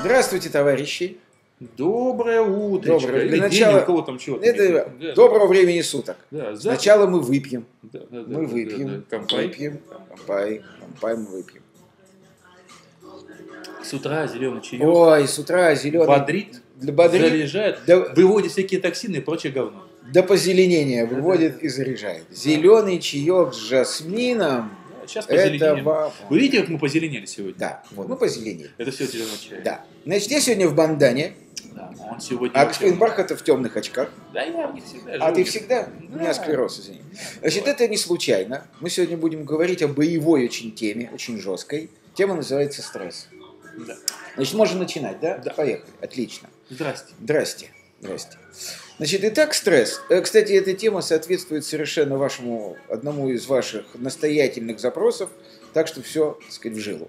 Здравствуйте, товарищи. Доброе утро. Доброе. Для день, начала- у кого там чего Это доброго времени суток. Да, Сначала мы выпьем. да, да, да, Мы да, выпьем. да, да. Компай. Выпьем. Компай. Компай мы выпьем. С утра зеленый чаек. Ой, с утра зеленый. Бодрит, Для бодрит. заряжает, Да, выводит всякие токсины и прочее говно. До позеленения выводит и заряжает. Зеленый чаек с жасмином. Сейчас Это позеленеем. вам. Вы видите, как мы позеленели сегодня? Да, вот мы позеленели. Это все зеленый чай. Да. Значит, я сегодня в бандане, Да, он сегодня... а господин Бархатов в темных очках. Да, я в них всегда А живу. ты всегда? У меня Да. склероз, извини. Значит, это не случайно. Мы сегодня будем говорить о боевой очень теме, очень жесткой. Тема называется стресс. Да. Значит, можно начинать, да? Да. Поехали. Отлично. Здрасте. Здрасте. Здрасте. Значит, итак, стресс. Э, Кстати, эта тема соответствует совершенно вашему, одному из ваших настоятельных запросов, так что все, так сказать, в жилу.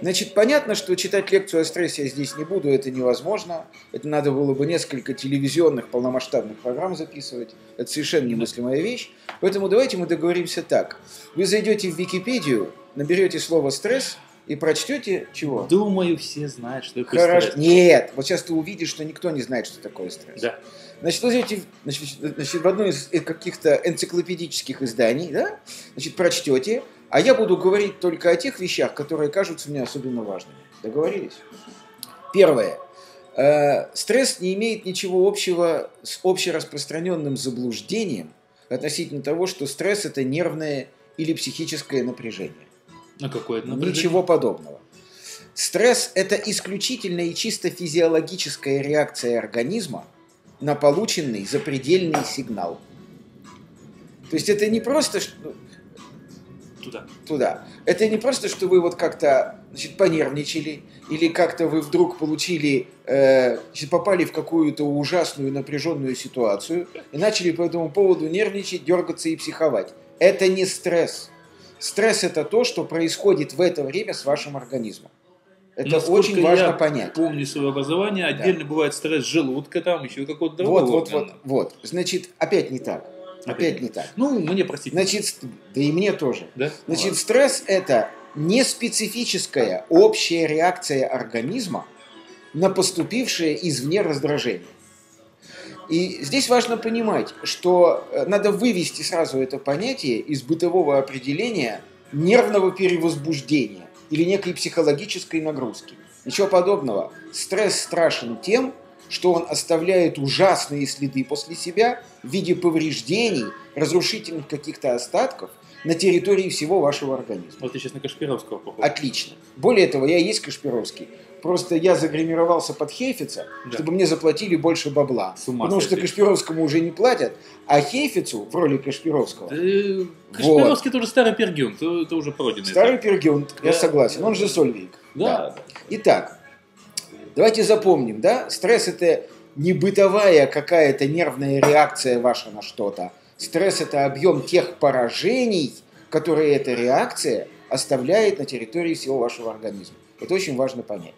Значит, понятно, что читать лекцию о стрессе я здесь не буду, это невозможно. Это надо было бы несколько телевизионных полномасштабных программ записывать. Это совершенно немыслимая вещь. Поэтому давайте мы договоримся так. Вы зайдете в Википедию, наберете слово «стресс» и прочтете чего? Думаю, все знают, что такое Хорошо. стресс. Нет, вот сейчас ты увидишь, что никто не знает, что такое стресс. Да. Значит, вы зайдете в- значит, значит, в одно из э, каких-то энциклопедических изданий, да, значит, прочтете, а я буду говорить только о тех вещах, которые кажутся мне особенно важными. Договорились? Первое. Э, Стресс не имеет ничего общего с общераспространенным заблуждением относительно того, что стресс – это нервное или психическое напряжение. А какое это? Ничего подобного. Стресс – это исключительно и чисто физиологическая реакция организма на полученный запредельный сигнал. То есть это не просто что- Туда. туда. Это не просто, что вы вот как-то значит, понервничали, или как-то вы вдруг получили, э, значит, попали в какую-то ужасную напряженную ситуацию и начали по этому поводу нервничать, дергаться и психовать. Это не стресс. Стресс это то, что происходит в это время с вашим организмом. Это Насколько очень важно я понять. Помню свое образование, отдельно бывает стресс желудка, там еще какого-то другого. Вот, вот, вот, вот. Значит, опять не так. Опять не так. Ну, мне простите. Значит, да и мне тоже. да? Значит, Ладно. стресс – это неспецифическая общая реакция организма на поступившее извне раздражение. И здесь важно понимать, что э, надо вывести сразу это понятие из бытового определения нервного перевозбуждения или некой психологической нагрузки. Ничего подобного. Стресс страшен тем, что он оставляет ужасные следы после себя в виде повреждений, разрушительных каких-то остатков на территории всего вашего организма. Вот ты сейчас на Кашпировского похож. Отлично. Более того, я и есть Кашпировский. Просто я загримировался под Хейфица, Да. чтобы мне заплатили больше бабла. С ума Потому что. Кашпировскому уже не платят, а Хейфицу в роли Кашпировского Да, э, Кашпировский тоже старый пергюн, это, это уже пройденный. Старый этап. пергюн, я Да. согласен, он же Сольвейк. Да. Итак, давайте запомним, да, стресс это не бытовая какая-то нервная реакция ваша на что-то. Стресс это объем тех поражений, которые эта реакция оставляет на территории всего вашего организма. Это очень важно понять.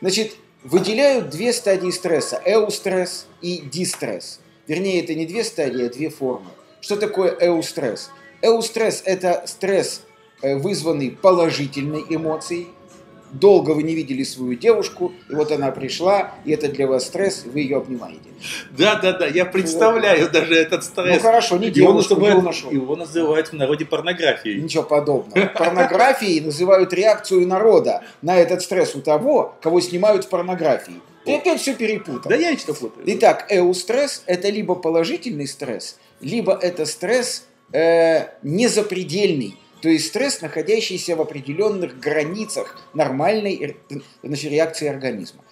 Значит, выделяют две стадии стресса. Эустресс и дистресс. Вернее, это не две стадии, а две формы. Что такое эустресс? Эустресс – это стресс, э, вызванный положительной эмоцией. Долго вы не видели свою девушку, и вот она пришла, и это для вас стресс, вы ее обнимаете. Да, да, да, я представляю даже этот стресс. Ну хорошо, не Его девушку, называют, его называют в народе порнографией. Ничего подобного. Порнографией называют реакцию народа на этот стресс у того, кого снимают в порнографии. Ты опять все перепутал. Да я что путаю. Итак, эустресс – это либо положительный стресс, либо это стресс э, незапредельный, то есть стресс, находящийся в определенных границах нормальной значит, реакции организма.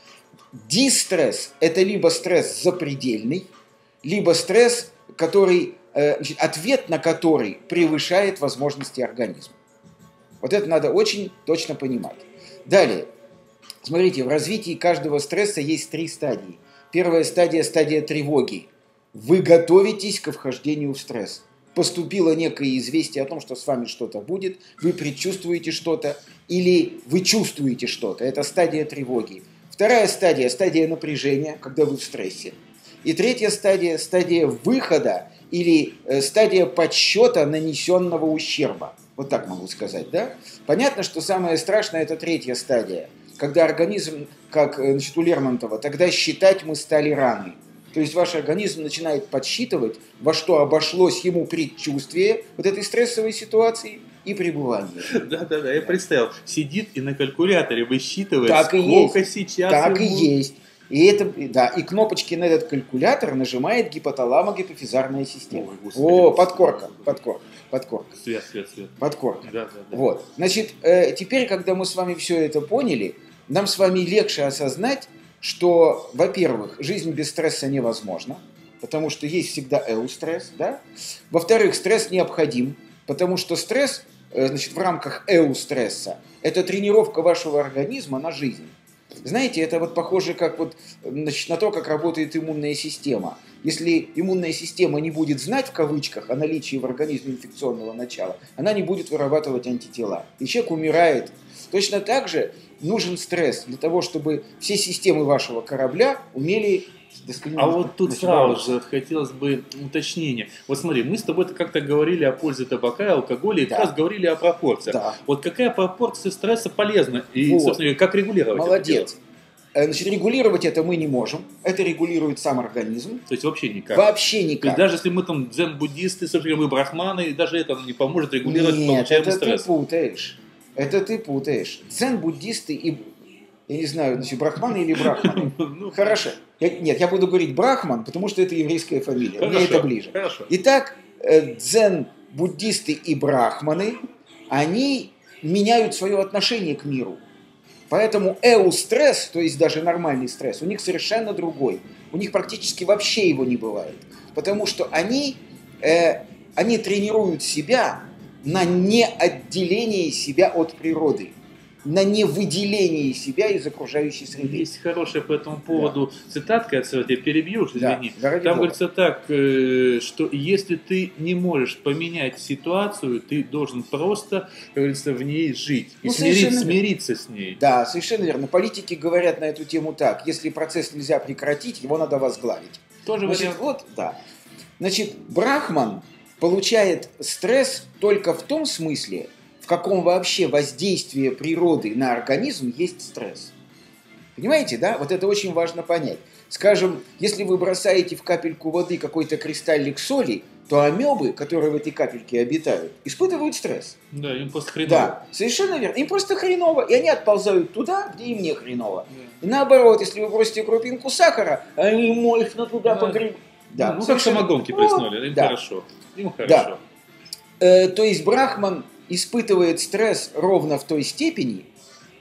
Дистресс – это либо стресс запредельный, либо стресс, который, э, значит, ответ на который превышает возможности организма. Вот это надо очень точно понимать. Далее. Смотрите, в развитии каждого стресса есть три стадии. Первая стадия – стадия тревоги. Вы готовитесь ко вхождению в стресс. Поступило некое известие о том, что с вами что-то будет, вы предчувствуете что-то или вы чувствуете что-то. Это стадия тревоги. Вторая стадия – стадия напряжения, когда вы в стрессе. И третья стадия – стадия выхода или э, стадия подсчета нанесенного ущерба. Вот так могу сказать, да? Понятно, что самое страшное это третья стадия, когда организм, как э, значит, у Лермонтова, тогда считать мы стали раны. То есть ваш организм начинает подсчитывать, во что обошлось ему предчувствие вот этой стрессовой ситуации и пребывание. Да-да-да, я представил. Сидит и на калькуляторе высчитывает, Так и сколько есть. сейчас Так и ему- есть. И это, да, и кнопочки на этот калькулятор нажимает гипоталамо-гипофизарная система. Ой, господи, О, господи. подкорка, подкорка, подкорка, Свет, свет, свет. подкорка. Да, да, да. Вот. Значит, э, теперь, когда мы с вами все это поняли, нам с вами легче осознать, что, во-первых, жизнь без стресса невозможна, потому что есть всегда эустресс, да? Во-вторых, стресс необходим, потому что стресс, э, значит, в рамках эустресса, это тренировка вашего организма на жизнь. Знаете, это вот похоже как вот, значит, на то, как работает иммунная система. Если иммунная система не будет знать, в кавычках, о наличии в организме инфекционного начала, она не будет вырабатывать антитела. И человек умирает. Точно так же нужен стресс для того, чтобы все системы вашего корабля умели... А вот тут сразу же хотелось бы уточнения. Вот смотри, мы с тобой как-то говорили о пользе табака и алкоголя, и Да. раз говорили о пропорциях. Да, Вот какая пропорция стресса полезна? И, Вот. собственно, как регулировать это молодец. дело? Э, Значит, регулировать это мы не можем. Это регулирует сам организм. То есть вообще никак. Вообще То есть никак. даже если мы там дзен-буддисты, мы брахманы, даже это не поможет регулировать Нет, получаемый это стресс. ты путаешь. Это ты путаешь. Дзен-буддисты и, я не знаю, значит, брахманы или брахманы. Ну, Хорошо. Я- нет, я буду говорить брахман, потому что это еврейская фамилия. Мне Хорошо, это ближе. Хорошо. Итак, э, дзен-буддисты и брахманы, они меняют свое отношение к миру. Поэтому эу-стресс, то есть даже нормальный стресс, у них совершенно другой. У них практически вообще его не бывает. Потому что они, э, они тренируют себя на неотделении себя от природы, на невыделении себя из окружающей среды. Есть хорошая по этому поводу цитатка, я перебью, Да, извини. да, Там бога. говорится так, э, что если ты не можешь поменять ситуацию, ты должен просто, как говорится, в ней жить и Ну, смирить- совершенно верно. смириться с ней. Да, совершенно верно. Политики говорят на эту тему так. Если процесс нельзя прекратить, его надо возглавить. Тоже Значит, вариант. вот, да. Значит, Брахман получает стресс только в том смысле, в каком вообще воздействие природы на организм есть стресс. Понимаете, да? Вот это очень важно понять. Скажем, если вы бросаете в капельку воды какой-то кристаллик соли, то амебы, которые в этой капельке обитают, испытывают стресс. Да, им просто хреново. Да, совершенно верно. Им просто хреново, и они отползают туда, где им не хреново. Да. И наоборот, если вы бросите крупинку сахара, они мощно туда Да. погребут. Да, ну как совершенно- самогонки Ну, им да. хорошо. Им хорошо. Э, то есть Брахман испытывает стресс ровно в той степени,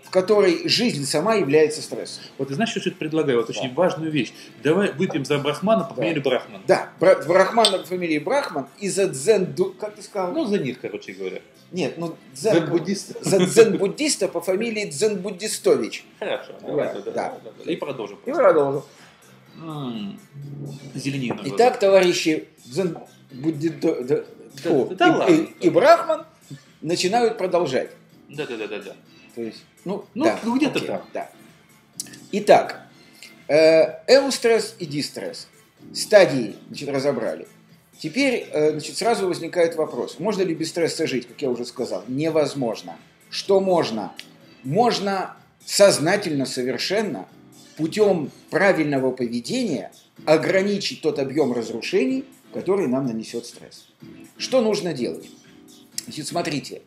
в которой жизнь сама является стрессом. Вот ты знаешь, что я предлагаю? Вот очень Да. важную вещь. Давай выпьем за Брахмана по Да. фамилии Брахман. Да, Бра- Брахман по фамилии Брахман и за дзен... Как ты сказал? Ну, за них, короче говоря. Нет, ну дзен... Дзен-буддист. За дзен-буддиста по фамилии Дзен-буддистович. Хорошо, Да, давай да. Да, да. И продолжим. И продолжим. М, Зеленее на Итак, товарищи, дзен буддисто- да, да и, ладно. и- и Брахман начинают продолжать. Да, да, да, да, да. То есть, ну, Ну, да, где-то окей, там. Да. Итак, э, эустресс и дистресс. Стадии, значит, разобрали. Теперь, э, значит, сразу возникает вопрос. Можно ли без стресса жить, как я уже сказал? Невозможно. Что можно? Можно сознательно, совершенно, путем правильного поведения ограничить тот объем разрушений, который нам нанесет стресс. Что нужно делать? Значит, смотрите,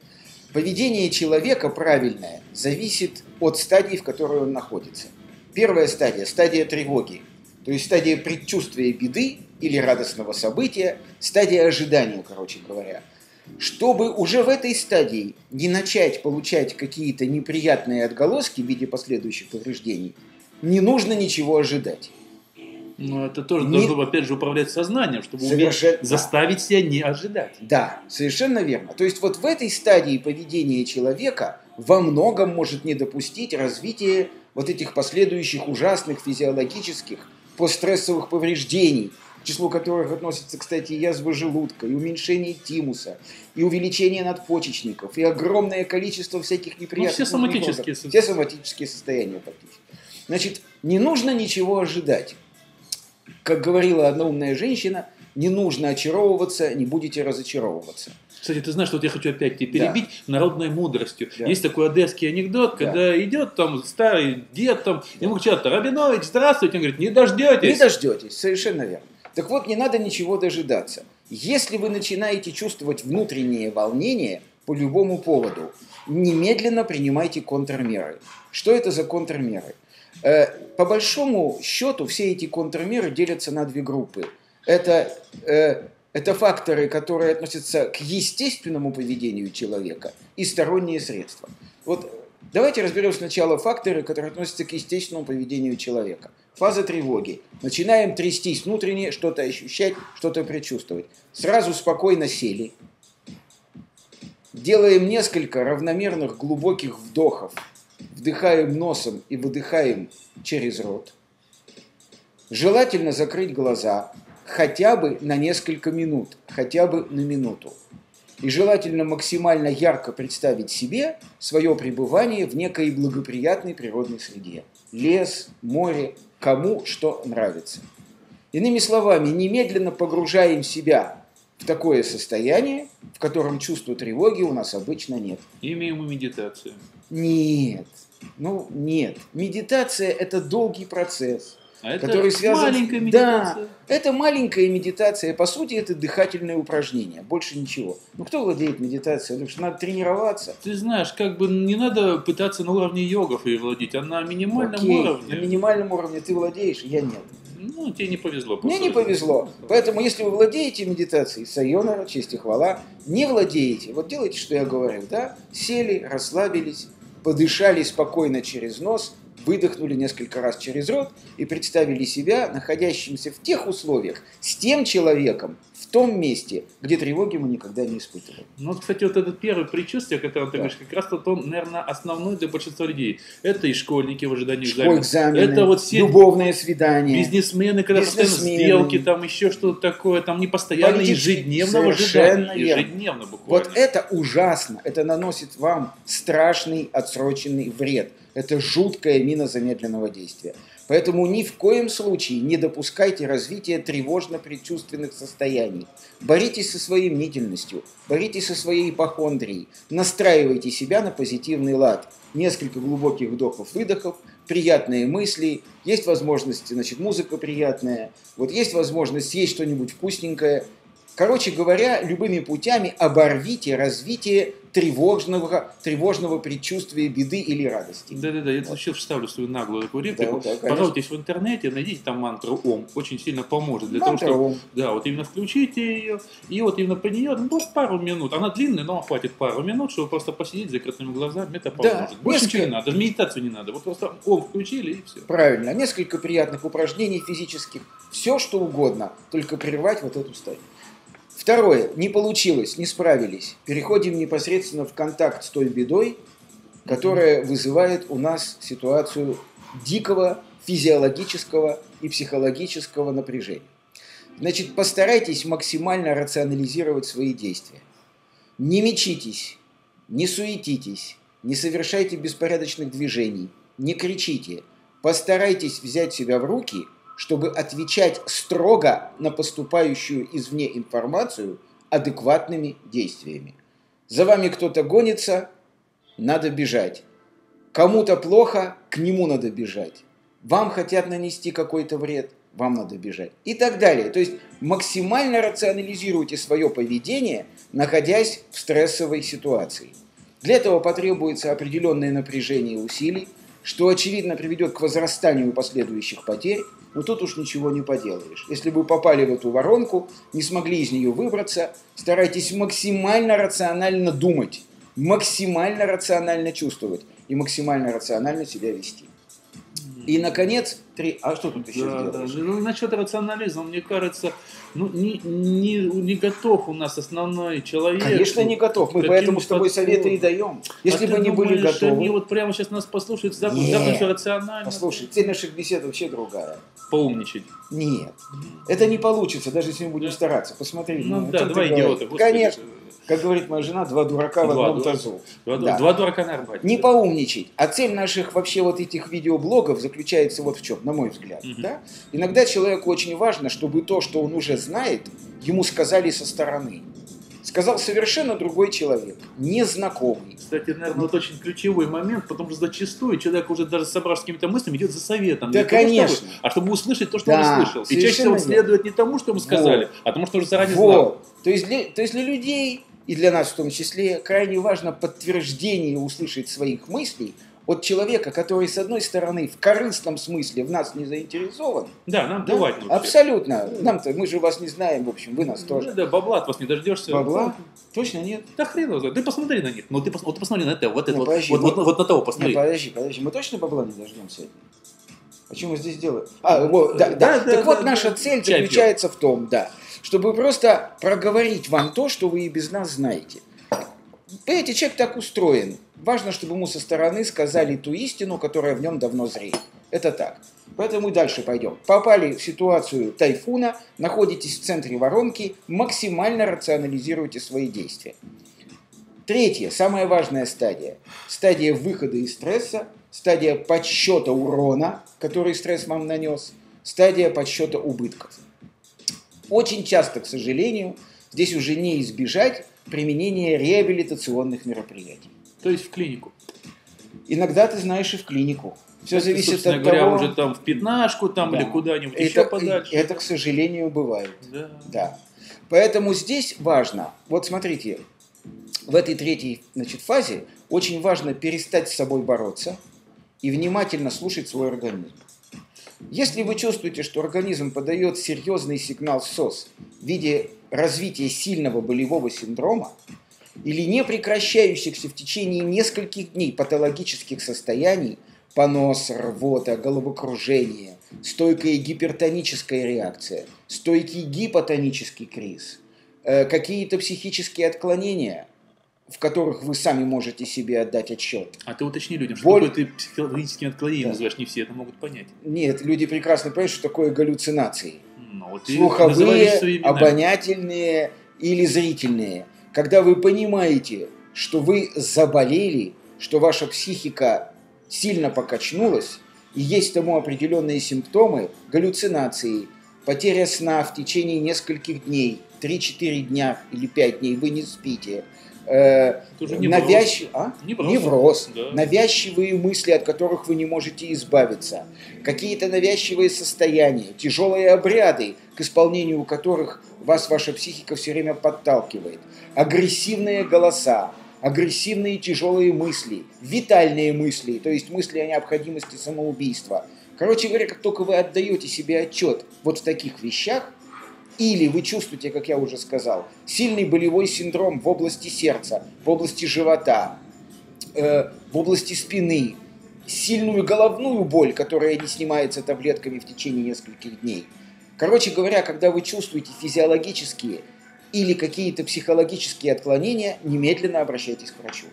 поведение человека правильное зависит от стадии, в которой он находится. Первая стадия – стадия тревоги, то есть стадия предчувствия беды или радостного события, стадия ожидания, короче говоря. Чтобы уже в этой стадии не начать получать какие-то неприятные отголоски в виде последующих повреждений, не нужно ничего ожидать. Ну, это тоже Не- должно, опять же, управлять сознанием, чтобы уметь Совершенно- заставить себя не ожидать. Да, совершенно верно. То есть вот в этой стадии поведения человека во многом может не допустить развития вот этих последующих ужасных физиологических постстрессовых повреждений, к числу которых относятся, кстати, и язва желудка, и уменьшение тимуса, и увеличение надпочечников, и огромное количество всяких неприятных... Ну, все соматические микробов. со- Все соматические состояния практически. Значит, не нужно ничего ожидать. Как говорила одна умная женщина, Не нужно очаровываться, не будете разочаровываться. Кстати, ты знаешь, что вот я хочу опять тебя перебить народной мудростью. Да. Есть такой одесский анекдот, Да. когда идет там старый дед, там, ему кричат, Рабинович, здравствуйте, он говорит, не дождетесь. Не дождетесь, совершенно верно. Так вот, не надо ничего дожидаться. Если вы начинаете чувствовать внутреннее волнение по любому поводу, немедленно принимайте контрмеры. Что это за контрмеры? Э, По большому счету все эти контрмеры делятся на две группы. Это, э, это факторы, которые относятся к естественному поведению человека и сторонние средства. Вот давайте разберем сначала факторы, которые относятся к естественному поведению человека. Фаза тревоги. Начинаем трястись внутренне, что-то ощущать, что-то предчувствовать. Сразу спокойно сели. Делаем несколько равномерных глубоких вдохов. Вдыхаем носом и выдыхаем через рот. Желательно закрыть глаза хотя бы на несколько минут, хотя бы на минуту. И желательно максимально ярко представить себе свое пребывание в некой благоприятной природной среде. Лес, море, кому что нравится. Иными словами, немедленно погружаем себя в такое состояние, в котором чувства тревоги у нас обычно нет. Имеем мы медитацию. Нет. Ну, нет. Медитация – это долгий процесс. А это который связан... маленькая медитация. Да, это маленькая медитация. По сути, это дыхательное упражнение. Больше ничего. Ну, кто владеет медитацией? Потому что надо тренироваться. Ты знаешь, как бы не надо пытаться на уровне йогов ее владеть, а на минимальном Окей, уровне. На минимальном уровне ты владеешь, я нет. Ну, тебе не повезло. Мне не повезло. Поэтому, если вы владеете медитацией, сайонара, честь и хвала, не владеете, вот делайте, что я говорю, да? Сели, расслабились, подышали спокойно через нос, выдохнули несколько раз через рот и представили себя находящимся в тех условиях, с тем человеком, в том месте, где тревоги мы никогда не испытывали. Ну, вот, кстати, вот это первое предчувствие, о котором ты Да. говоришь, как раз вот он, наверное, основной для большинства людей. Это и школьники в ожидании экзамена. экзамены, Это вот все любовные свидания. Бизнесмены, когда постоянно Бизнесмены. сделки, там еще что-то такое, там не постоянно, ежедневно ожидании. верно. Ежедневно буквально. Вот это ужасно. Это наносит вам страшный отсроченный вред. Это жуткая мина замедленного действия. Поэтому ни в коем случае не допускайте развития тревожно-предчувственных состояний. Боритесь со своей мнительностью, боритесь со своей ипохондрией, настраивайте себя на позитивный лад. Несколько глубоких вдохов-выдохов, приятные мысли, есть возможность, значит, музыка приятная, вот есть возможность съесть что-нибудь вкусненькое. Короче говоря, любыми путями оборвите развитие тревожного, тревожного предчувствия беды или радости. Да-да-да, я тут еще вставлю свою наглую такую реплику. Да, да. Пожалуйтесь в интернете, найдите там мантру ОМ, очень сильно поможет. Для Мантра того, чтобы, Ом. да, вот именно включите ее, и вот именно по нее, ну, пару минут. Она длинная, но хватит пару минут, чтобы просто посидеть с закрытыми глазами, это Да, поможет. Больше несколько- ничего не надо, медитацию не надо. Вот просто ОМ включили и все. Правильно. Несколько приятных упражнений физических. Все, что угодно. Только прервать вот эту стадию. Второе. Не получилось, не справились. Переходим непосредственно в контакт с той бедой, которая вызывает у нас ситуацию дикого физиологического и психологического напряжения. Значит, постарайтесь максимально рационализировать свои действия. Не мечитесь, не суетитесь, не совершайте беспорядочных движений, не кричите. Постарайтесь взять себя в руки, чтобы отвечать строго на поступающую извне информацию адекватными действиями. За вами кто-то гонится, надо бежать. Кому-то плохо, к нему надо бежать. Вам хотят нанести какой-то вред, вам надо бежать. И так далее. То есть максимально рационализируйте свое поведение, находясь в стрессовой ситуации. Для этого потребуется определенное напряжение усилий, что очевидно приведет к возрастанию последующих потерь, но тут уж ничего не поделаешь. Если вы попали в эту воронку, не смогли из нее выбраться, старайтесь максимально рационально думать, максимально рационально чувствовать и максимально рационально себя вести. И, наконец, три... А что тут еще Да, да. Ну, насчет рационализма, мне кажется, ну, не, не, не готов у нас основной человек. Конечно, не готов. Мы поэтому с тобой подходом? советы и даем. Если А бы не были думаешь, Они готовы... вот прямо сейчас нас послушают, Нет. запустят рационально. Послушай, цель наших бесед вообще другая. Поумничать. Нет. Это не получится, даже если мы будем Да. стараться. Посмотри. Ну о да, два идиота. господи. Конечно. Как говорит моя жена, два дурака в Два одном дурака. тазу. Два, Да. два дурака на Арбате. Не поумничать. А цель наших вообще вот этих видеоблогов заключается вот в чем, на мой взгляд. Мгм. Да? Иногда человеку очень важно, чтобы то, что он уже знает, ему сказали со стороны. Сказал совершенно другой человек, незнакомый. Кстати, наверное, вот очень ключевой момент, потому что зачастую человек уже даже собравшись с какими-то мыслями, идет за советом. Да, Не того, конечно. чтобы- а чтобы услышать то, что Да, он услышал. И чаще всего он следует не тому, что ему сказали, а тому, что уже заранее знал. Вот. То есть, для, то есть для людей, и для нас в том числе, крайне важно подтверждение услышать своих мыслей от человека, который, с одной стороны, в корыстном смысле в нас не заинтересован. Да, нам Да, плевать вообще. абсолютно. Нам-то, мы же вас не знаем, в общем, вы нас Да, тоже. да, бабла от вас не дождешься. Бабла? Точно нет? Да хрен его знает. Ты посмотри на них. Ну ты, пос- вот ты посмотри на это, вот это, Не, вот, подожди, вот, ну- вот, вот на того посмотри. подожди, подожди, мы точно бабла не дождемся? А что мы здесь делаем? А, вот, да, Да, да. да, так вот, да, наша да. цель Чай заключается в том, да, чтобы просто проговорить вам то, что вы и без нас знаете. Понимаете, человек так устроен. Важно, чтобы ему со стороны сказали ту истину, которая в нем давно зреет. Это так. Поэтому и дальше пойдем. Попали в ситуацию тайфуна, находитесь в центре воронки, максимально рационализируйте свои действия. Третья, самая важная стадия. Стадия выхода из стресса, стадия подсчета урона, который стресс вам нанес, стадия подсчета убытков. Очень часто, к сожалению, здесь уже не избежать применения реабилитационных мероприятий. То есть в клинику. Иногда ты знаешь и в клинику. Все ты, зависит от говоря, того... уже там в пятнашку там Да. или куда-нибудь еще это, подальше. это, к сожалению, бывает. Да. Да. Поэтому здесь важно, вот смотрите, в этой третьей значит, фазе очень важно перестать с собой бороться и внимательно слушать свой организм. Если вы чувствуете, что организм подает серьезный сигнал СОС в виде развития сильного болевого синдрома или не прекращающихся в течение нескольких дней патологических состояний, понос, рвота, головокружение, стойкая гипертоническая реакция, стойкий гипотонический криз, э, какие-то психические отклонения, в которых вы сами можете себе отдать отчет. А ты уточни людям, что Боль- такое ты психологическим отклонением Да. называешь, не все это могут понять. Нет, люди прекрасно понимают, что такое галлюцинации. Ну, вот слуховые, обонятельные или зрительные. Когда вы понимаете, что вы заболели, что ваша психика сильно покачнулась, и есть тому определенные симптомы, галлюцинации, потеря сна в течение нескольких дней, 3-4 дня или 5 дней вы не спите, э, навязчив- а? Невроз. Невроз. Да. Навязчивые мысли, от которых вы не можете избавиться. Какие-то навязчивые состояния, тяжелые обряды, к исполнению которых вас ваша психика все время подталкивает. Агрессивные голоса, агрессивные тяжелые мысли, витальные мысли, то есть мысли о необходимости самоубийства. Короче говоря, как только вы отдаете себе отчет вот в таких вещах, или вы чувствуете, как я уже сказал, сильный болевой синдром в области сердца, в области живота, э, в области спины, сильную головную боль, которая не снимается таблетками в течение нескольких дней. Короче говоря, когда вы чувствуете физиологические или какие-то психологические отклонения, немедленно обращайтесь к врачу.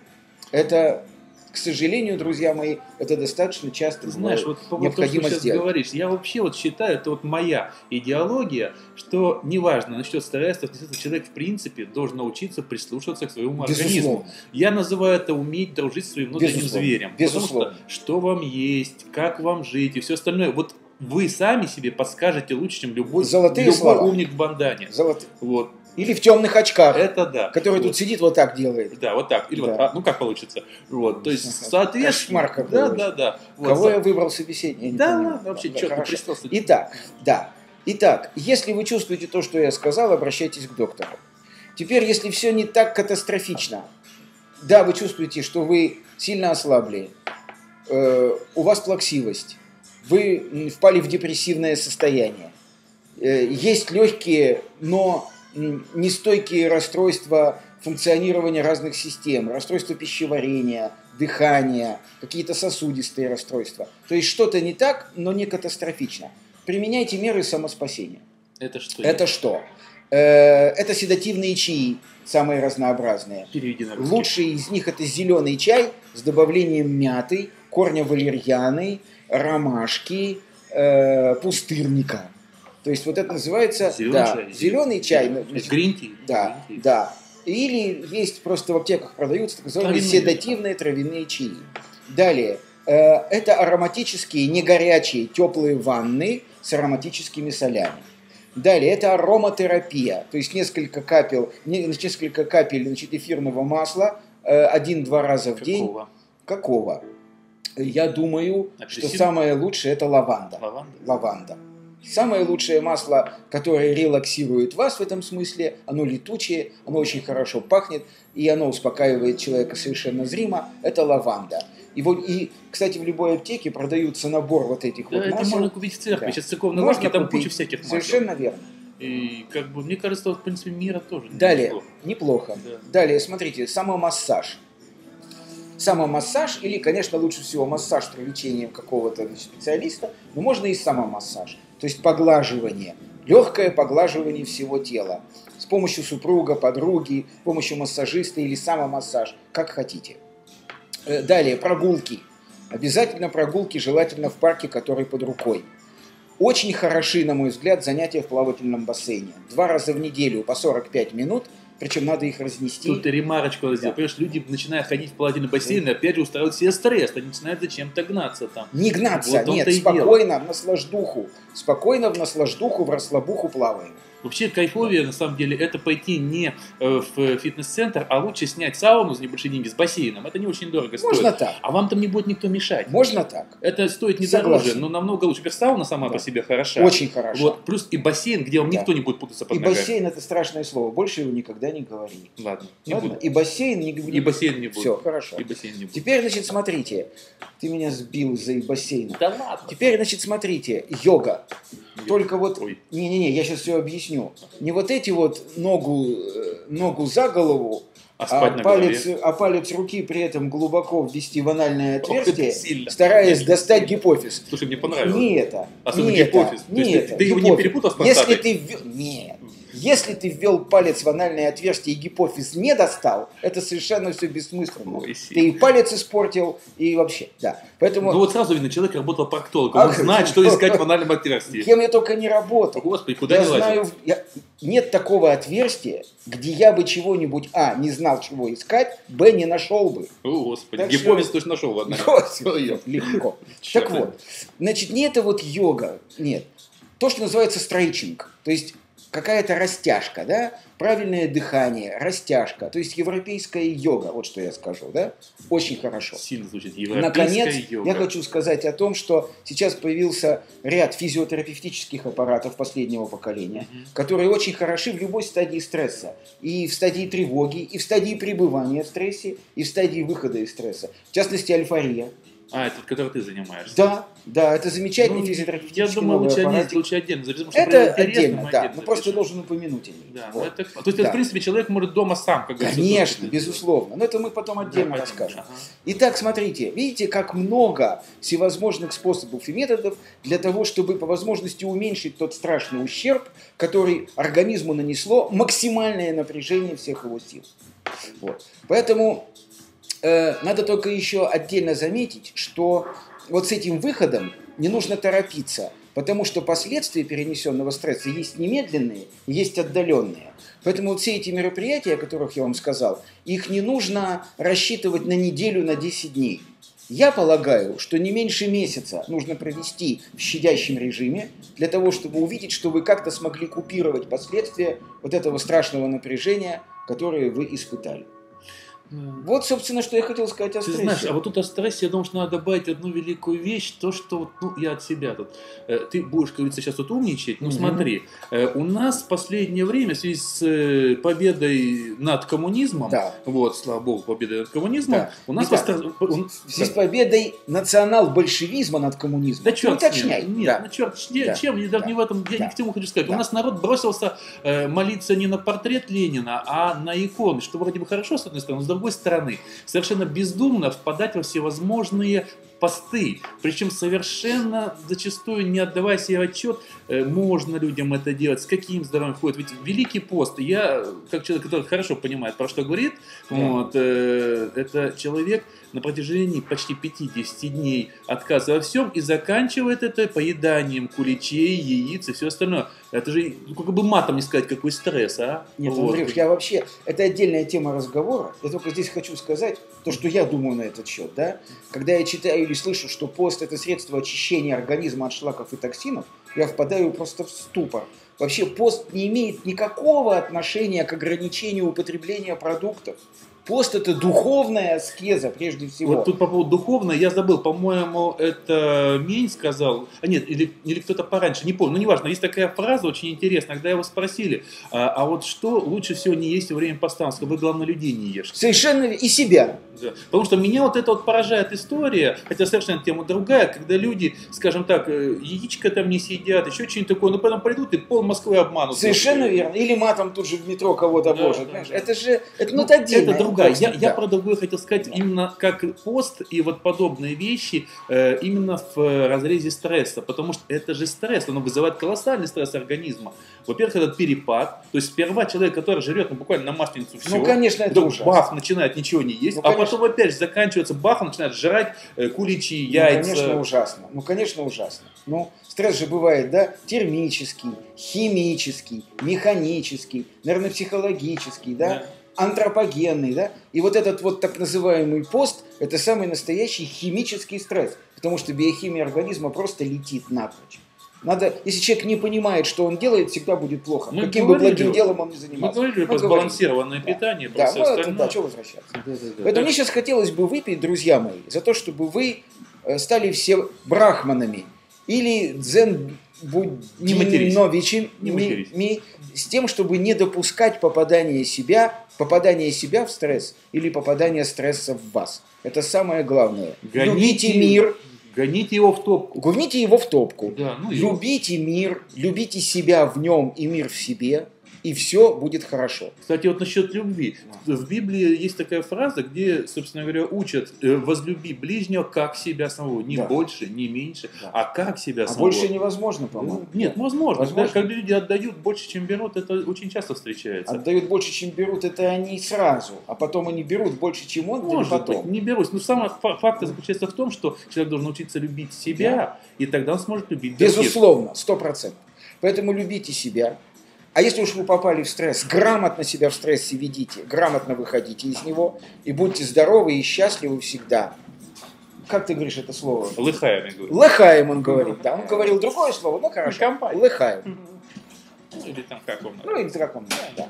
Это, к сожалению, друзья мои, это достаточно часто знаешь, вот по того, что сделать. говоришь, я вообще вот считаю, это вот моя идеология, что неважно, насчет стресса, человек в принципе должен научиться прислушиваться к своему организму. Безусловно. Я называю это уметь дружить со своим внутренним Безусловно. зверем. Безусловно. Потому что что вам есть, как вам жить и все остальное. Вот вы сами себе подскажете лучше, чем любой, Золотые любой слова. умник в бандане. Золот- Вот. Или в темных очках, Это да. который Вот. тут сидит вот так делает. Да, вот так. Или вот, Да. а, ну как получится. Вот, то есть, соответственно... Кошмар какой Да, да, да. Вот, Кого за- я выбрал собеседника? Да ладно, вообще, Да, черт, хорошо. Христос. Итак, да. Итак, если вы чувствуете то, что я сказал, обращайтесь к доктору. Теперь, если все не так катастрофично, да, вы чувствуете, что вы сильно ослабли, э, у вас плаксивость, вы впали в депрессивное состояние, э, есть легкие, но нестойкие расстройства функционирования разных систем, расстройства пищеварения, дыхания, какие-то сосудистые расстройства. То есть что-то не так, но не катастрофично. Применяйте меры самоспасения. Это что? Это что? Э, Это седативные чаи, самые разнообразные. Переведи на русский. Лучший из них это зеленый чай с добавлением мяты, корня валерьяны, ромашки, э, пустырника. То есть вот это называется Зеленый да, чай. зеленый чай. tea. Да, Green tea. да. Или есть просто в аптеках продаются так называемые Травяные. седативные травяные чаи. Далее, э, это ароматические, не горячие, теплые ванны с ароматическими солями. Далее, это ароматерапия, то есть несколько капель, не- несколько капель значит, эфирного масла э, один-два раза в день. Какого? Я думаю, что Апельсин? самое лучшее это лаванда. Лаванда? Лаванда. Самое лучшее масло, которое релаксирует вас в этом смысле, оно летучее, оно очень хорошо пахнет, и оно успокаивает человека совершенно зримо, это лаванда. И, вот, и, кстати, в любой аптеке продаются набор вот этих Да, вот это масел. можно купить в церкви. Да. Сейчас церковные Можно лавки, там купить. куча всяких масел. Совершенно верно. И как бы, мне кажется, вот, в принципе, мира тоже. Далее, неплохо. неплохо. Да. Далее, смотрите, самомассаж. Самомассаж или, конечно, лучше всего массаж с привлечением какого-то специалиста, но можно и самомассаж. То есть поглаживание, легкое поглаживание всего тела. С помощью супруга, подруги, с помощью массажиста или самомассаж, как хотите. Э, Далее, прогулки. Обязательно прогулки, желательно в парке, который под рукой. Очень хороши, на мой взгляд, занятия в плавательном бассейне. Два раза в неделю по 45 минут, причем надо их разнести. Тут ремарочку сделать. Да. Понимаешь, люди начинают ходить в плавательный бассейн, и опять же устраивают себе стресс. Они начинают зачем-то гнаться там. Не гнаться, Вот нет, спокойно, в наслаждуху. Спокойно в наслаждуху, в расслабуху плаваем. Вообще кайфовее, на самом деле, это пойти не э, в фитнес-центр, а лучше снять сауну за небольшие деньги с бассейном. Это не очень дорого стоит. Можно так, А вам там не будет никто мешать. можно так. Это стоит не Согласен. дороже, но намного лучше. Теперь сауна сама Да. по себе хороша. Очень хорошо. Вот, плюс и бассейн, где вам Да. никто не будет путаться под И ногами. бассейн это страшное слово, больше его никогда не говори. Ладно, не Ладно? И бассейн не И бассейн не буду. Все, хорошо. И бассейн не буду. Теперь, значит, смотрите. Ты меня сбил за бассейн. Да ладно. Теперь, значит, смотрите. Йога. Только вот... Не-не-не, я сейчас все объясню. Не вот эти вот ногу, э, ногу за голову, А а, палец, голове? а палец руки при этом глубоко ввести в анальное Ох, отверстие, сильно. стараясь достать гипофиз. Слушай, мне понравилось. Не это. Особенно не гипофиз. Это, не ты- это, ты его не гипофиз. перепутал с Если ты. Нет. Если ты ввел палец в анальное отверстие и гипофиз не достал, это совершенно все бессмысленно. Ой, ты и палец испортил, и вообще, да. Поэтому Ну вот сразу видно, человек работал проктологом. А, Он знает, что искать в анальном отверстии. кем я только не работал. Господи, куда Я не знаю, я- нет такого отверстия, где я бы чего-нибудь, а, не знал, чего искать, б, не нашел бы. О, господи, Так гипофиз что- точно нашел, ладно. Господи, легко. Так вот, значит, не это вот йога, нет. То, что называется стрейчинг, то есть какая-то растяжка, да, правильное дыхание, растяжка, то есть европейская йога, вот что я скажу, да, очень хорошо. Сильно звучит. Европейская Наконец, йога. я хочу сказать о том, что сейчас появился ряд физиотерапевтических аппаратов последнего поколения, Мгм. которые очень хороши в любой стадии стресса. И в стадии тревоги, и в стадии пребывания в стрессе, и в стадии выхода из стресса. В частности, альфария. А, это который ты занимаешься. Да, да, это замечательный Ну, физиотерапевтический Я думаю, лучше, лучше отдельно запишем, потому что Это отдельно, да. отдельно Ну просто должен упомянуть о ней. Да, Вот. это, то есть, Да. это, в принципе, человек может дома сам, как говорится, Конечно, слушать. безусловно. Но это мы потом Да, отдельно понятно. расскажем. Ага. Итак, смотрите, видите, как много всевозможных способов и методов для того, чтобы по возможности уменьшить тот страшный ущерб, который организму нанесло максимальное напряжение всех его сил. Вот. Поэтому э, надо только еще отдельно заметить, что вот с этим выходом не нужно торопиться, потому что последствия перенесенного стресса есть немедленные, есть отдаленные. Поэтому вот все эти мероприятия, о которых я вам сказал, их не нужно рассчитывать на неделю, на 10 дней. Я полагаю, что не меньше месяца нужно провести в щадящем режиме для того, чтобы увидеть, что вы как-то смогли купировать последствия вот этого страшного напряжения, которое вы испытали. Вот, собственно, что я хотел сказать о Ты стрессе. знаешь, а вот тут о стрессе, я думаю, что надо добавить одну великую вещь, то, что, вот, ну, я от себя тут, э, ты будешь, как говорится, сейчас тут умничать, ну, Мгм. смотри, э, у нас в последнее время в связи с э, победой над коммунизмом, Да. вот, слава богу, победой над коммунизмом, Да. у нас... Итак, он- В связи с победой национал-большевизма над коммунизмом. Да черт Уточняй. ним. Нет, Да. ну черт, чем, Да. чем? Я даже Да. не в этом, я Да. не к чему хочу сказать. Да. У нас народ бросился э, молиться не на портрет Ленина, а на иконы, что вроде бы хорошо, с одной стороны, другой стороны, совершенно бездумно впадать во всевозможные посты, причем совершенно зачастую не отдавая себе отчет, э, можно людям это делать, с каким здоровьем ходит. Ведь Великий пост, я, как человек, который хорошо понимает, про что говорит, Да. вот, э, это человек на протяжении почти 50 дней отказа во всем и заканчивает это поеданием куличей, яиц и все остальное. Это же, ну, как бы матом не сказать, какой стресс, а? Нет, Вот. Андрюш, я вообще, это отдельная тема разговора. Я только здесь хочу сказать то, что я думаю на этот счет, да. Когда я читаю или слышу, что пост это средство очищения организма от шлаков и токсинов, я впадаю просто в ступор. Вообще пост не имеет никакого отношения к ограничению употребления продуктов. Пост это духовная аскеза прежде всего. Вот тут по поводу духовной, я забыл, по-моему, это Мень сказал, а нет, или, или кто-то пораньше, не помню, ну неважно, есть такая фраза очень интересная, когда его спросили, а, а вот что лучше всего не есть во время поста, Он сказал, вы, главное, людей не ешьте. Совершенно и себя. Да. Потому что меня вот это вот поражает история, хотя совершенно тема другая, когда люди, скажем так, э, яичко там не съедят, еще что-нибудь такое, но потом придут и пол Москвы обманут. Совершенно верно. Или матом тут же в метро кого-то Да, божит. да, да. Это же, это, ну, Ну, это отдельно. Это другая. Я, я да. про другое хотел сказать, Да. именно как пост и вот подобные вещи, э, именно в э, разрезе стресса, потому что это же стресс, оно вызывает колоссальный стресс организма. Во-первых, этот перепад, то есть сперва человек, который жрет ну, буквально на масленицу все, Ну, конечно, это ужасно. бах, начинает ничего не есть, Ну, а конечно. потом опять же заканчивается бахом, начинает жрать э, куличи, Ну, яйца. конечно, ужасно. Ну, конечно, ужасно. Ну, стресс же бывает, да, термический, химический, механический, наверное, психологический, да, антропогенный, да. И вот этот вот так называемый пост – это самый настоящий химический стресс, потому что биохимия организма просто летит напрочь. Надо, если человек не понимает, что он делает, всегда будет плохо. Мы Каким бы говорили благим уже. делом он Мы занимался. говорили Мы про говорили. сбалансированное Да. питание, про Да, все ну, это, остальное. да, что возвращаться. Да, да, да. Поэтому Так мне сейчас хотелось бы выпить, друзья мои, за то, чтобы вы э, стали все брахманами или дзен Не матерись. Не матерись. ми- с тем, чтобы не допускать попадания себя, попадания себя в стресс или попадания стресса в вас. Это самое главное. Гоните- Любите мир, Гоните его в топку. гурните его в топку. Да, ну Любите мир, любите себя в нем и мир в себе, и все будет хорошо. Кстати, вот насчет любви. В Библии есть такая фраза, где, собственно говоря, учат э, возлюби ближнего как себя самого. Не Да. больше, не меньше, Да. а как себя А самого. больше невозможно, Да. по-моему. Нет, возможно. Возможно. Да, когда люди отдают больше, чем берут, это очень часто встречается. Отдают больше, чем берут, это они сразу. А потом они берут больше, чем он, Может потом. быть, не берусь. Но сам фа- факт заключается в том, что человек должен научиться любить себя, и тогда он сможет любить других. Безусловно, сто процентов. Поэтому любите себя. А если уж вы попали в стресс, грамотно себя в стрессе ведите, грамотно выходите из него и будьте здоровы и счастливы всегда. Как ты говоришь это слово? Лыхаем, я говорю. Лыхаем он говорит, да. Он говорил другое слово, ну хорошо. Компания. Лыхаем. Ну, или там как он. Ну или как он, да.